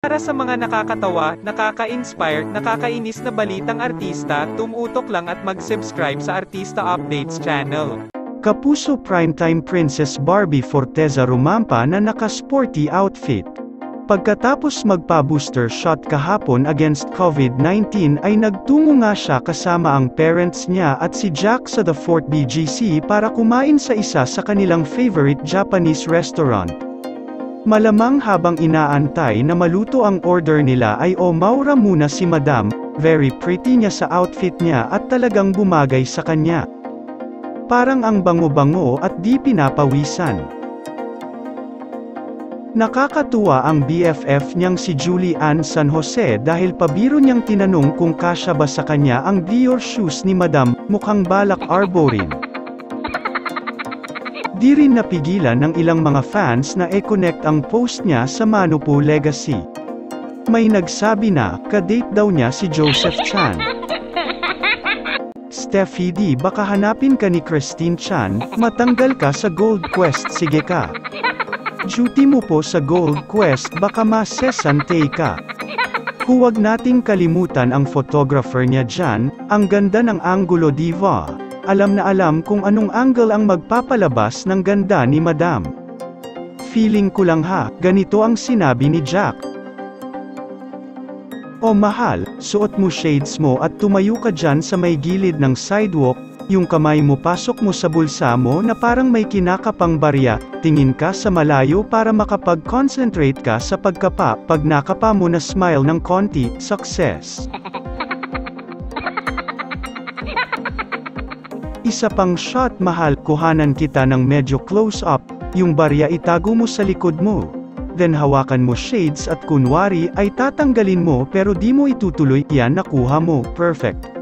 Para sa mga nakakatawa, nakaka-inspire, nakakainis na balitang artista, tumutok lang at mag-subscribe sa Artista Updates channel. Kapuso Primetime Princess Barbie Forteza rumampa na naka-sporty outfit. Pagkatapos magpa-booster shot kahapon against COVID-19 ay nagtungo nga siya kasama ang parents niya at si Jack sa The Fort BGC para kumain sa isa sa kanilang favorite Japanese restaurant. Malamang habang inaantay na maluto ang order nila ay o maura muna si Madam, very pretty niya sa outfit niya at talagang bumagay sa kanya. Parang ang bango-bango at di pinapawisan. Nakakatuwa ang BFF niyang si Julie Ann San Jose dahil pabiro niyang tinanong kung kasya ba sa kanya ang Dior shoes ni Madam, mukhang balak arborin. Di rin napigilan ng ilang mga fans na e-connect ang post niya sa Manupo Legacy. May nagsabi na, kadate daw niya si Joseph Chan. Steffi D baka hanapin ka ni Christine Chan, matanggal ka sa Gold Quest sige ka. Duty mo po sa Gold Quest baka masesante ka. Huwag nating kalimutan ang photographer niya dyan, ang ganda ng angulo diva. Alam na alam kung anong angle ang magpapalabas ng ganda ni Madam. Feeling ko lang ha, ganito ang sinabi ni Jack. O mahal, suot mo shades mo at tumayo ka dyan sa may gilid ng sidewalk, yung kamay mo pasok mo sa bulsa mo na parang may kinakapang barya, tingin ka sa malayo para makapag-concentrate ka sa pagkapa, pag nakapa mo na smile ng konti, success. Isa pang shot mahal, kuhanan kita ng medyo close up, yung barya itago mo sa likod mo. Then hawakan mo shades at kunwari ay tatanggalin mo pero di mo itutuloy, yan nakuha mo, perfect.